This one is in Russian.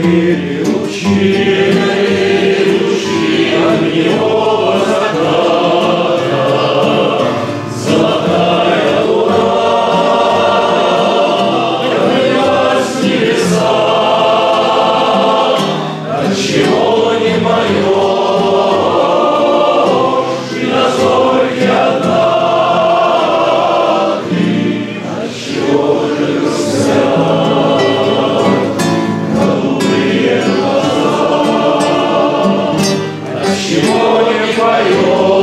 Горели 为我。